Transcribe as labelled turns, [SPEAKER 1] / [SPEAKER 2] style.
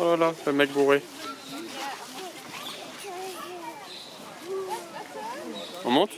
[SPEAKER 1] Oh là le mec bourré. On monte?